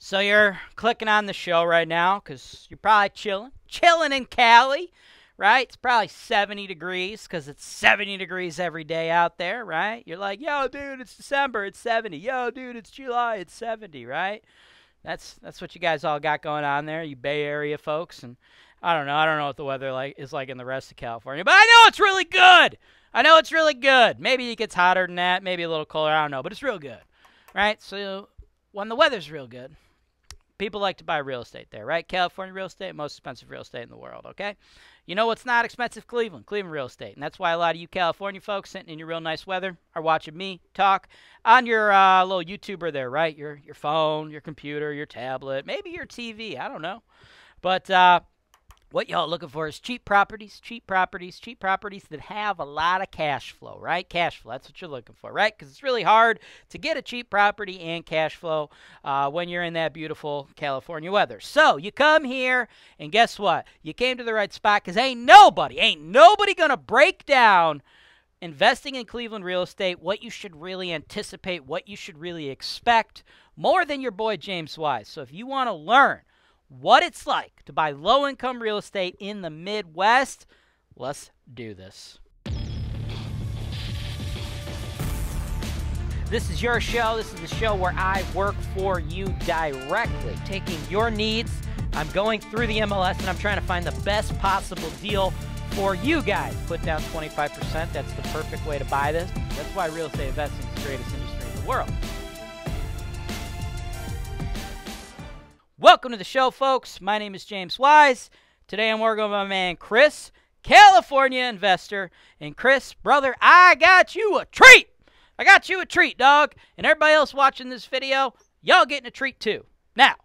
So you're clicking on the show right now because you're probably chilling, chilling in Cali, right? It's probably 70 degrees because it's 70 degrees every day out there, right? You're like, yo, dude, it's December, it's 70. Yo, dude, it's July, it's 70, right? That's that's what you guys all got going on there, you Bay Area folks, and I don't know, I don't know what the weather like is like in the rest of California, but I know it's really good. I know it's really good. Maybe it gets hotter than that, maybe a little colder, I don't know, but it's real good, right? So when the weather's real good, people like to buy real estate there, right? California real estate, most expensive real estate in the world, okay? You know what's not expensive? Cleveland, Cleveland real estate. And that's why a lot of you California folks sitting in your real nice weather are watching me talk on your uh, little YouTuber there, right? Your your phone, your computer, your tablet, maybe your TV, I don't know. But uh, what y'all looking for is cheap properties, cheap properties, cheap properties that have a lot of cash flow, right? Cash flow, that's what you're looking for, right? Because it's really hard to get a cheap property and cash flow uh, when you're in that beautiful California weather. So you come here, and guess what? You came to the right spot because ain't nobody, ain't nobody going to break down investing in Cleveland real estate, what you should really anticipate, what you should really expect, more than your boy James Wise. So if you want to learn, what it's like to buy low income real estate in the Midwest. Let's do this. This is your show. This is the show where I work for you directly, taking your needs. I'm going through the MLS and I'm trying to find the best possible deal for you guys. Put down 25%. That's the perfect way to buy this. That's why real estate investing is the greatest industry in the world. Welcome to the show, folks. My name is James Wise. Today I'm working with my man Chris, California investor. And Chris, brother, I got you a treat. I got you a treat, dog. And everybody else watching this video, y'all getting a treat too. Now,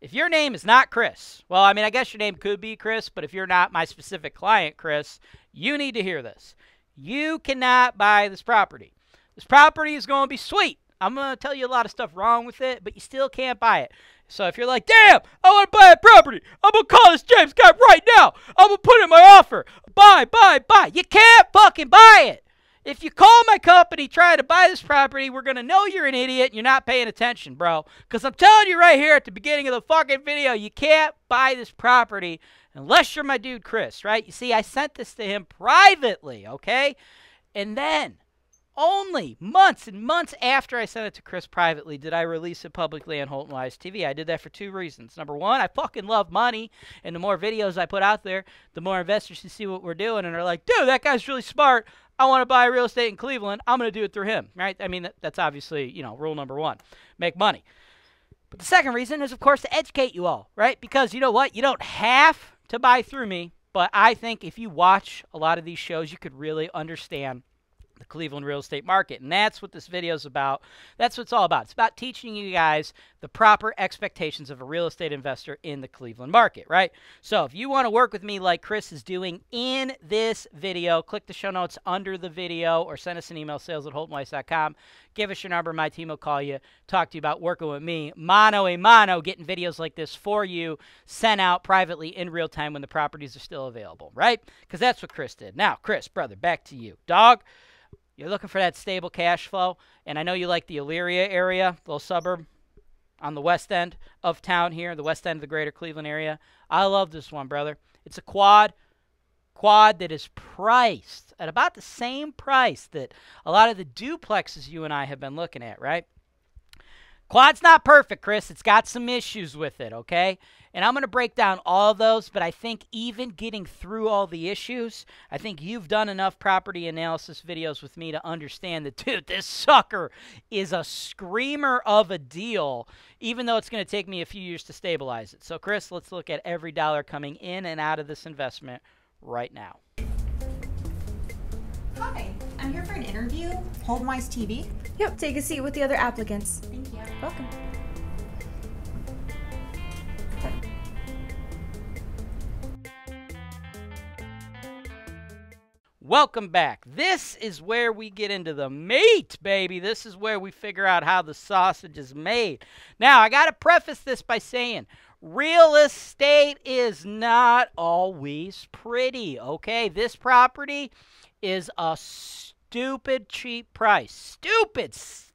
if your name is not Chris, well, I mean, I guess your name could be Chris, but if you're not my specific client, Chris, you need to hear this. You cannot buy this property. This property is going to be sweet. I'm going to tell you a lot of stuff wrong with it, but you still can't buy it. So if you're like, damn, I want to buy a property, I'm going to call this James guy right now. I'm going to put in my offer. Buy, buy, buy. You can't fucking buy it. If you call my company trying to buy this property, we're going to know you're an idiot and you're not paying attention, bro. Because I'm telling you right here at the beginning of the fucking video, you can't buy this property unless you're my dude Chris, right? You see, I sent this to him privately, okay? And then only months and months after I sent it to Chris privately did I release it publicly on Holton Wise TV. I did that for two reasons. Number one, I fucking love money, and the more videos I put out there, the more investors can see what we're doing and are like, dude, that guy's really smart. I want to buy real estate in Cleveland. I'm going to do it through him, right? I mean, that's obviously, you know, rule number one make money. But the second reason is, of course, to educate you all, right? Because you know what? You don't have to buy through me, but I think if you watch a lot of these shows, you could really understand the Cleveland real estate market. And that's what this video is about. That's what it's all about. It's about teaching you guys the proper expectations of a real estate investor in the Cleveland market, right? So if you want to work with me like Chris is doing in this video, click the show notes under the video or send us an email, sales at holtonwise.com. Give us your number. My team will call you, talk to you about working with me, mano a mano, getting videos like this for you, sent out privately in real time when the properties are still available, right? Because that's what Chris did. Now, Chris, brother, back to you. Dog, you're looking for that stable cash flow, and I know you like the Elyria area, little suburb on the west end of town here, the west end of the greater Cleveland area. I love this one, brother. It's a quad, quad that is priced at about the same price that a lot of the duplexes you and I have been looking at, right? Quad's not perfect, Chris. It's got some issues with it, okay? And I'm going to break down all of those, but I think even getting through all the issues, I think you've done enough property analysis videos with me to understand that, dude, this sucker is a screamer of a deal, even though it's going to take me a few years to stabilize it. So, Chris, let's look at every dollar coming in and out of this investment right now. Hi, I'm here for an interview. Holton Wise TV. Yep, take a seat with the other applicants. Thank you. Welcome. Welcome back. This is where we get into the meat, baby. This is where we figure out how the sausage is made. Now, I got to preface this by saying real estate is not always pretty, okay? This property is a stupid cheap price. Stupid, stupid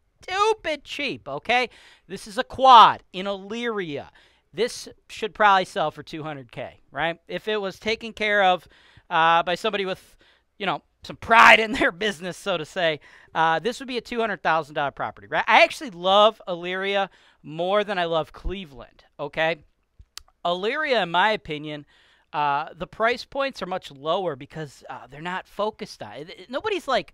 cheap, okay? This is a quad in Elyria. This should probably sell for 200K, right? If it was taken care of uh, by somebody with, you know, some pride in their business, so to say, uh, this would be a $200,000 property, right? I actually love Elyria more than I love Cleveland, okay? Elyria, in my opinion, uh, the price points are much lower because uh, they're not focused on it. Nobody's like,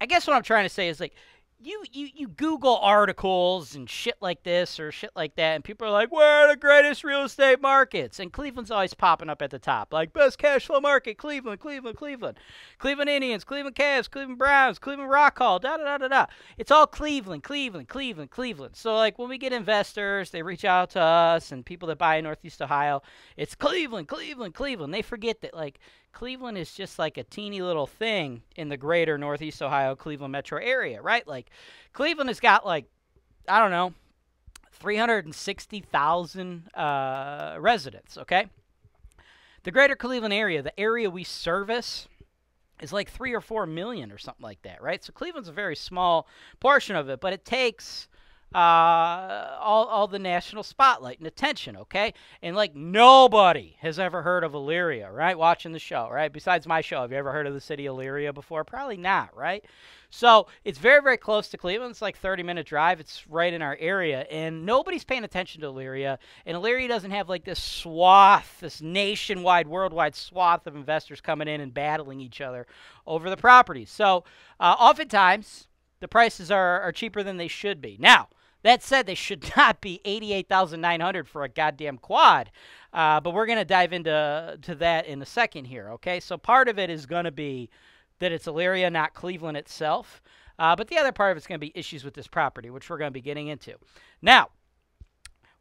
I guess what I'm trying to say is like, you, you you Google articles and shit like this or shit like that, and people are like, "Where are the greatest real estate markets?" And Cleveland's always popping up at the top, like best cash flow market, Cleveland, Cleveland, Cleveland, Cleveland Indians, Cleveland Cavs, Cleveland Browns, Cleveland Rock Hall, da da da da da. It's all Cleveland, Cleveland, Cleveland, Cleveland. So like when we get investors, they reach out to us, and people that buy in Northeast Ohio, it's Cleveland, Cleveland, Cleveland. They forget that like Cleveland is just like a teeny little thing in the greater Northeast Ohio Cleveland metro area, right? Like Cleveland has got like I don't know, 360,000 uh, residents, okay? The greater Cleveland area, the area we service is like 3 or 4 million or something like that, right? So Cleveland's a very small portion of it, but it takes uh, all, all the national spotlight and attention, okay? And like nobody has ever heard of Elyria, right? Watching the show, right? Besides my show, have you ever heard of the city Elyria before? Probably not, right? So it's very, very close to Cleveland. It's like 30 minute drive. It's right in our area, and nobody's paying attention to Elyria. And Elyria doesn't have like this swath, this nationwide, worldwide swath of investors coming in and battling each other over the properties. So uh, oftentimes the prices are, are cheaper than they should be. Now, that said, they should not be 88,900 for a goddamn quad. Uh, but we're going to dive into to that in a second here, okay? So part of it is going to be that it's Elyria, not Cleveland itself. Uh, but the other part of it's going to be issues with this property, which we're going to be getting into. Now,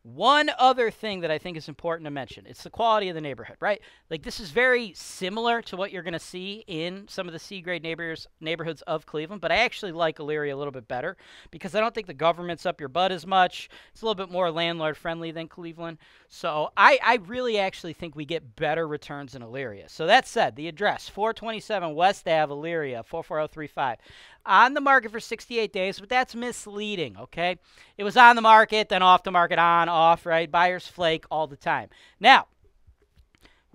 one other thing that I think is important to mention, it's the quality of the neighborhood, right? Like this is very similar to what you're going to see in some of the C grade neighbors neighborhoods of Cleveland, but I actually like Elyria a little bit better because I don't think the government's up your butt as much. It's a little bit more landlord friendly than Cleveland. So I, I really actually think we get better returns in Elyria. So that said, the address 427 West Ave, Elyria, 44035 on the market for 68 days, but that's misleading, okay? It was on the market, then off the market, on, off, right? Buyers flake all the time. Now,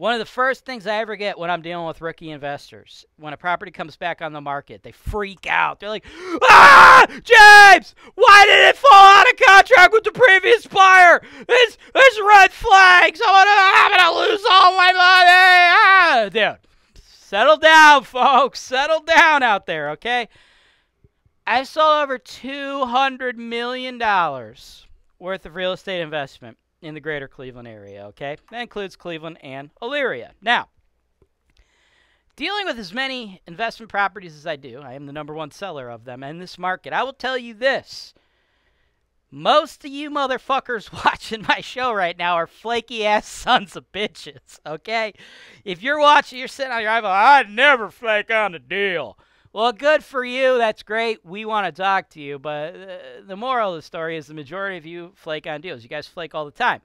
one of the first things I ever get when I'm dealing with rookie investors, when a property comes back on the market, they freak out. They're like, "Ah, James, why did it fall out of contract with the previous buyer? It's it's red flags. I'm gonna, I'm gonna lose all my money." Ah, dude, settle down, folks. Settle down out there, okay? I sold over $200 million worth of real estate investment in the greater Cleveland area, okay? That includes Cleveland and Elyria. Now, dealing with as many investment properties as I do, I am the number one seller of them in this market. I will tell you this. Most of you motherfuckers watching my show right now are flaky ass sons of bitches, okay? If you're watching, you're sitting on your iPhone, I'd never flake on a deal. Well, good for you. That's great. We want to talk to you. But uh, the moral of the story is the majority of you flake on deals. You guys flake all the time.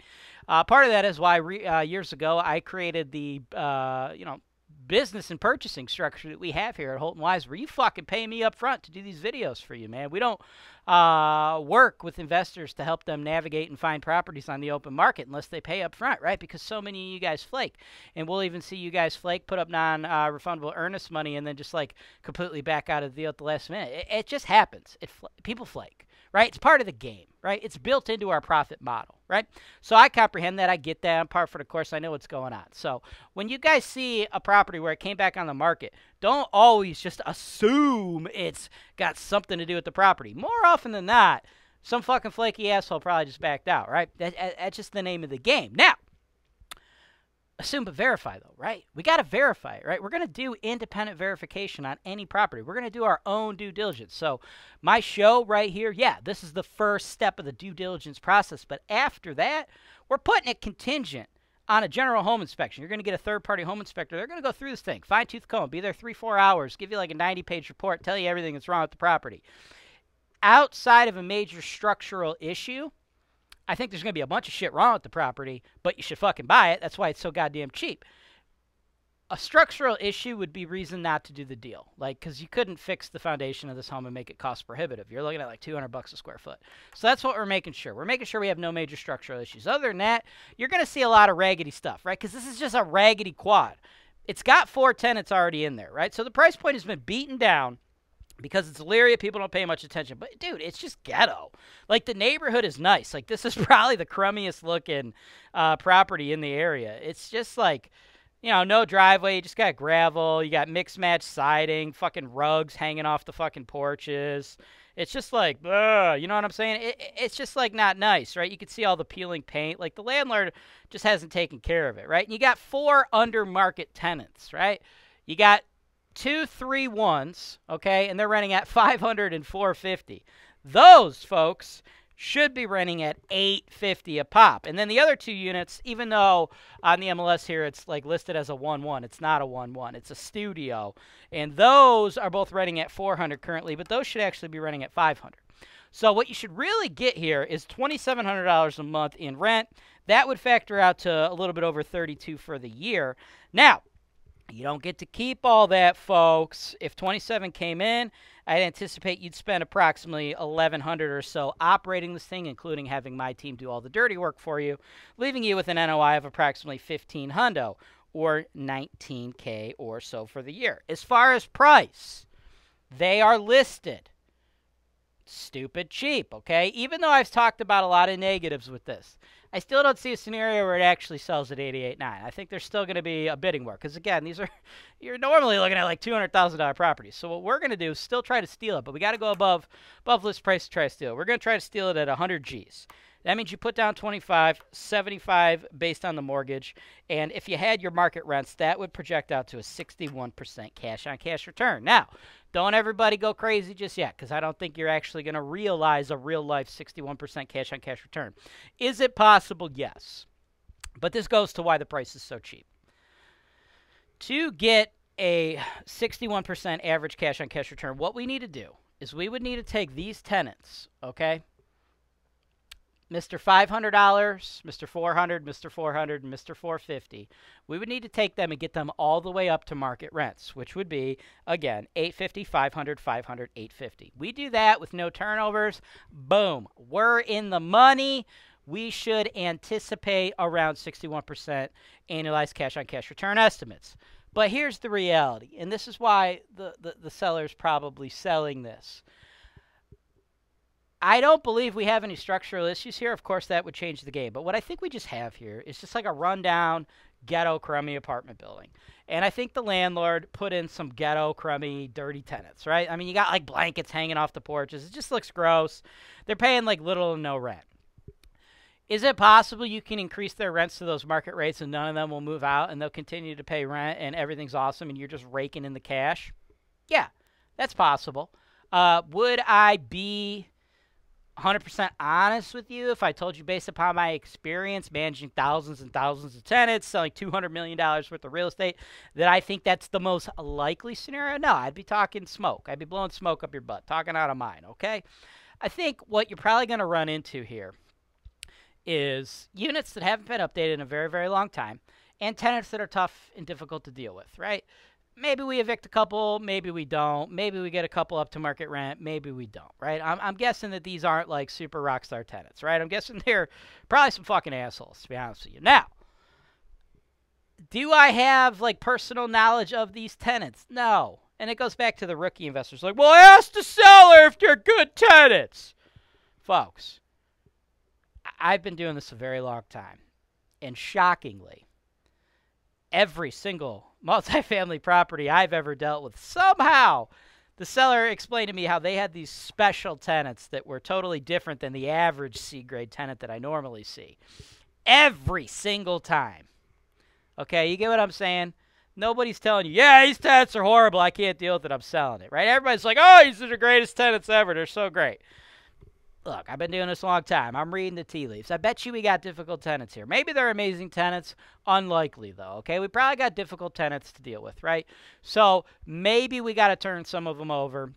Uh, part of that is why re- uh, years ago I created the, uh, you know, business and purchasing structure that we have here at Holton Wise, where you fucking pay me up front to do these videos for you, man. We don't uh, work with investors to help them navigate and find properties on the open market unless they pay up front, right? Because so many of you guys flake. And we'll even see you guys flake, put up non uh, refundable earnest money, and then just like completely back out of the deal at the last minute. It, it just happens. It fl- People flake, right? It's part of the game, right? It's built into our profit model, right? So I comprehend that. I get that. I'm part for the course. I know what's going on. So when you guys see a property where it came back on the market, don't always just assume it's got something to do with the property. More often than not, some fucking flaky asshole probably just backed out, right? That, that's just the name of the game. Now, assume but verify though, right? We got to verify it, right? We're going to do independent verification on any property. We're going to do our own due diligence. So, my show right here, yeah, this is the first step of the due diligence process, but after that, we're putting it contingent on a general home inspection. You're going to get a third party home inspector. They're going to go through this thing, fine tooth comb, be there three, four hours, give you like a 90 page report, tell you everything that's wrong with the property. Outside of a major structural issue, I think there's going to be a bunch of shit wrong with the property, but you should fucking buy it. That's why it's so goddamn cheap. a structural issue would be reason not to do the deal. Like, because you couldn't fix the foundation of this home and make it cost prohibitive. You're looking at like 200 bucks a square foot. So that's what we're making sure. We're making sure we have no major structural issues. Other than that, you're going to see a lot of raggedy stuff, right? Because this is just a raggedy quad. It's got four tenants already in there, right? So the price point has been beaten down because it's Elyria, people don't pay much attention. But dude, it's just ghetto. Like the neighborhood is nice. Like this is probably the crummiest looking uh, property in the area. It's just like, you know, no driveway. You just got gravel. You got mixed match siding, fucking rugs hanging off the fucking porches. It's just like, ugh, you know what I'm saying? It, it's just like not nice, right? You can see all the peeling paint. Like the landlord just hasn't taken care of it, right? And you got four under market tenants, right? You got two three ones, okay, and they're renting at 500 and 450. Those folks should be renting at 850 a pop. And then the other two units, even though on the MLS here it's like listed as a 1-1, it's not a 1-1. It's a studio. And those are both renting at 400 currently, but those should actually be renting at 500. So what you should really get here is $2700 a month in rent. That would factor out to a little bit over 32 for the year. Now, you don't get to keep all that, folks. If 27 came in, I'd anticipate you'd spend approximately 1100 or so operating this thing, including having my team do all the dirty work for you, leaving you with an NOI of approximately 15 hundo or 19k or so for the year. As far as price, they are listed stupid cheap, okay? Even though I've talked about a lot of negatives with this. I still don't see a scenario where it actually sells at 88.9. I think there's still going to be a bidding war because again, these are you're normally looking at like $200,000 properties. So what we're going to do is still try to steal it, but we got to go above above list price to try to steal it. We're going to try to steal it at 100 Gs. That means you put down 25, 75 based on the mortgage, and if you had your market rents, that would project out to a 61% cash on cash return. Now, don't everybody go crazy just yet because I don't think you're actually going to realize a real life 61% cash on cash return. Is it possible? Yes. But this goes to why the price is so cheap. To get a 61% average cash on cash return, what we need to do is we would need to take these tenants, okay? Mr. $500, Mr. 400, Mr. 400, and Mr. 450, we would need to take them and get them all the way up to market rents, which would be, again, 850, 500, 500, 850. We do that with no turnovers. Boom. We're in the money. We should anticipate around 61% annualized cash on cash return estimates. But here's the reality, and this is why the, the, the seller's probably selling this. I don't believe we have any structural issues here. Of course, that would change the game. But what I think we just have here is just like a rundown ghetto crummy apartment building. And I think the landlord put in some ghetto crummy dirty tenants, right? I mean, you got like blankets hanging off the porches. It just looks gross. They're paying like little or no rent. Is it possible you can increase their rents to those market rates and none of them will move out and they'll continue to pay rent and everything's awesome and you're just raking in the cash? Yeah, that's possible. Uh, would I be 100% honest with you if I told you based upon my experience managing thousands and thousands of tenants, selling $200 million worth of real estate, that I think that's the most likely scenario? No, I'd be talking smoke. I'd be blowing smoke up your butt, talking out of mine, okay? I think what you're probably going to run into here is units that haven't been updated in a very, very long time and tenants that are tough and difficult to deal with, right? Maybe we evict a couple, maybe we don't. Maybe we get a couple up to market rent, maybe we don't, right? I'm, I'm guessing that these aren't like super rock star tenants, right? I'm guessing they're probably some fucking assholes, to be honest with you. Now, do I have like personal knowledge of these tenants? No. And it goes back to the rookie investors like, well, ask the seller if they're good tenants. Folks, I've been doing this a very long time. And shockingly, every single multifamily property I've ever dealt with. Somehow, the seller explained to me how they had these special tenants that were totally different than the average C grade tenant that I normally see. Every single time. Okay, you get what I'm saying? Nobody's telling you, yeah, these tenants are horrible. I can't deal with it. I'm selling it, right? Everybody's like, oh, these are the greatest tenants ever. They're so great. Look, I've been doing this a long time. I'm reading the tea leaves. I bet you we got difficult tenants here. Maybe they're amazing tenants. Unlikely, though, okay? We probably got difficult tenants to deal with, right? So maybe we got to turn some of them over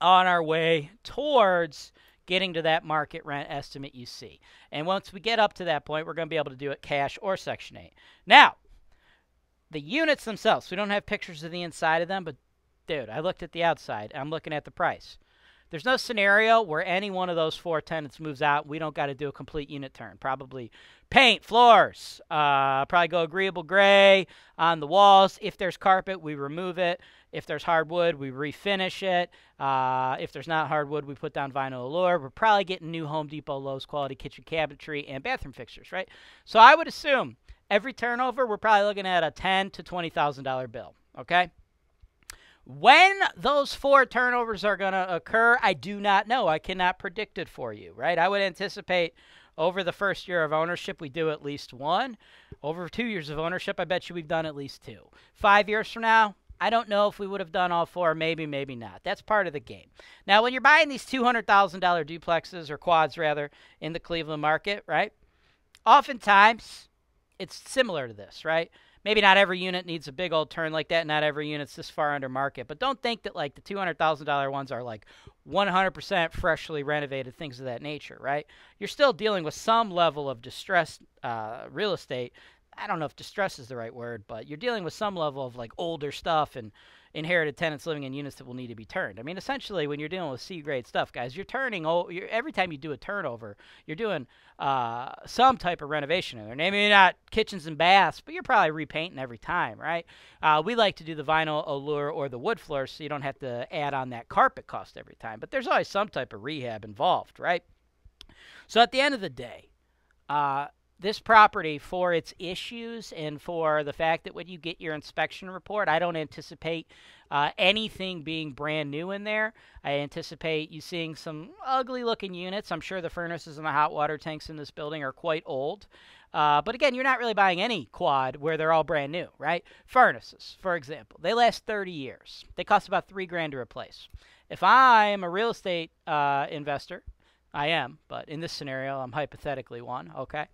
on our way towards getting to that market rent estimate you see. And once we get up to that point, we're going to be able to do it cash or Section 8. Now, The units themselves, we don't have pictures of the inside of them, but dude, I looked at the outside. I'm looking at the price. There's no scenario where any one of those four tenants moves out. We don't got to do a complete unit turn. Probably paint floors. Uh, probably go agreeable gray on the walls. If there's carpet, we remove it. If there's hardwood, we refinish it. Uh, if there's not hardwood, we put down vinyl allure. We're probably getting new Home Depot Lowe's quality kitchen cabinetry and bathroom fixtures, right? So I would assume every turnover, we're probably looking at a ten to twenty thousand dollar bill. Okay. When those four turnovers are going to occur, I do not know. I cannot predict it for you, right? I would anticipate over the first year of ownership, we do at least one. Over two years of ownership, I bet you we've done at least two. Five years from now, I don't know if we would have done all four. Maybe, maybe not. That's part of the game. Now, when you're buying these $200,000 duplexes or quads, rather, in the Cleveland market, right? Oftentimes, it's similar to this, right? Maybe not every unit needs a big old turn like that. Not every unit's this far under market. But don't think that like the $200,000 ones are like 100% freshly renovated, things of that nature, right? You're still dealing with some level of distressed uh, real estate. I don't know if distress is the right word, but you're dealing with some level of like older stuff and inherited tenants living in units that will need to be turned. I mean, essentially, when you're dealing with C grade stuff, guys, you're turning. Oh, you're, every time you do a turnover, you're doing uh, some type of renovation in there. Maybe not kitchens and baths, but you're probably repainting every time, right? Uh, we like to do the vinyl allure or the wood floors, so you don't have to add on that carpet cost every time. But there's always some type of rehab involved, right? So at the end of the day, uh, this property for its issues and for the fact that when you get your inspection report, I don't anticipate uh, anything being brand new in there. I anticipate you seeing some ugly looking units. I'm sure the furnaces and the hot water tanks in this building are quite old. Uh, but again, you're not really buying any quad where they're all brand new, right? Furnaces, for example, they last 30 years. They cost about three grand to replace. If I'm a real estate uh, investor, I am, but in this scenario, I'm hypothetically one, okay?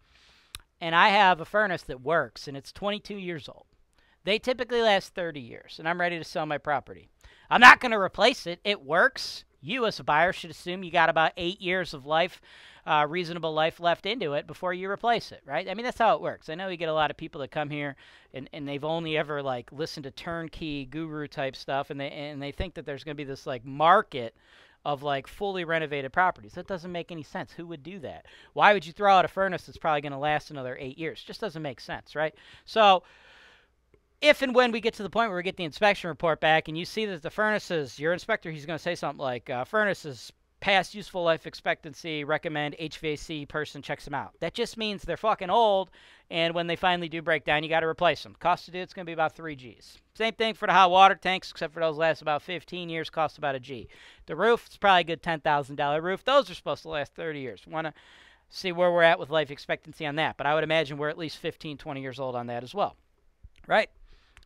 And I have a furnace that works and it's 22 years old. They typically last 30 years, and I'm ready to sell my property. I'm not going to replace it. It works. You, as a buyer, should assume you got about eight years of life, uh, reasonable life left into it before you replace it, right? I mean, that's how it works. I know you get a lot of people that come here and, and they've only ever like listened to turnkey guru type stuff, and they and they think that there's going to be this like market of like fully renovated properties. That doesn't make any sense. Who would do that? Why would you throw out a furnace that's probably going to last another eight years? Just doesn't make sense, right? So, if and when we get to the point where we get the inspection report back and you see that the furnaces, your inspector, he's going to say something like, uh, furnaces past useful life expectancy, recommend HVAC person checks them out. That just means they're fucking old, and when they finally do break down, you got to replace them. Cost to do it's going to be about three G's. Same thing for the hot water tanks, except for those last about 15 years, cost about a G. The roof, it's probably a good $10,000 roof. Those are supposed to last 30 years. Want to see where we're at with life expectancy on that, but I would imagine we're at least 15, 20 years old on that as well. Right?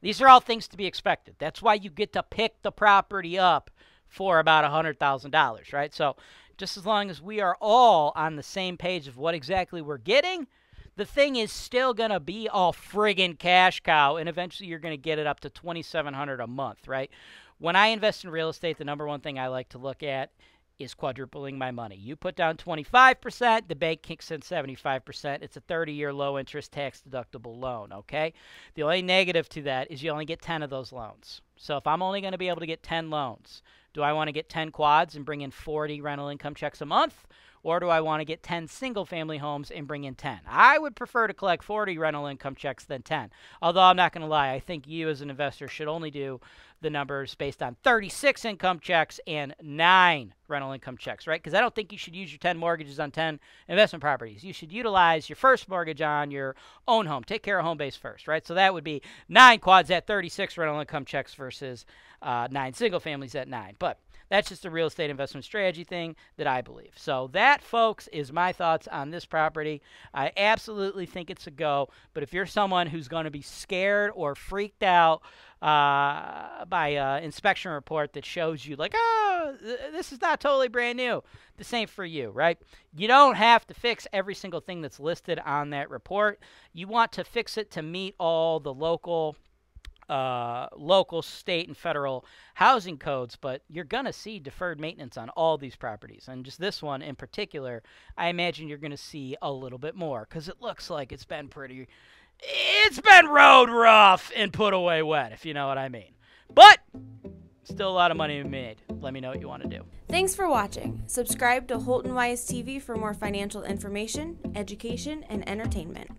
These are all things to be expected. That's why you get to pick the property up for about $100,000, right? So just as long as we are all on the same page of what exactly we're getting, the thing is still going to be all friggin' cash cow, and eventually you're going to get it up to 2700 a month, right? When I invest in real estate, the number one thing I like to look at is quadrupling my money. You put down 25%, the bank kicks in 75%. It's a 30 year low interest tax deductible loan, okay? The only negative to that is you only get 10 of those loans. So if I'm only going to be able to get 10 loans, do I want to get 10 quads and bring in 40 rental income checks a month? Or do I want to get 10 single family homes and bring in 10? I would prefer to collect 40 rental income checks than 10. Although I'm not going to lie, I think you as an investor should only do the numbers based on 36 income checks and 9 rental income checks, right? Because I don't think you should use your 10 mortgages on 10 investment properties. You should utilize your first mortgage on your own home. Take care of home base first, right? So that would be 9 quads at 36 rental income checks versus uh, 9 single families at 9. But that's just a real estate investment strategy thing that I believe. So, that, folks, is my thoughts on this property. I absolutely think it's a go. But if you're someone who's going to be scared or freaked out uh, by an inspection report that shows you, like, oh, th- this is not totally brand new, the same for you, right? You don't have to fix every single thing that's listed on that report. You want to fix it to meet all the local uh, local, state, and federal housing codes, but you're going to see deferred maintenance on all these properties. And just this one in particular, I imagine you're going to see a little bit more because it looks like it's been pretty it's been road rough and put away wet, if you know what I mean. But still a lot of money made. Let me know what you want to do. Thanks for watching. Subscribe to Holton Wise TV for more financial information, education, and entertainment.